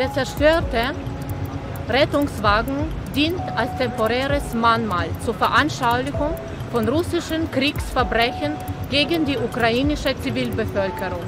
Der zerstörte Rettungswagen dient als temporäres Mahnmal zur Veranschaulichung von russischen Kriegsverbrechen gegen die ukrainische Zivilbevölkerung.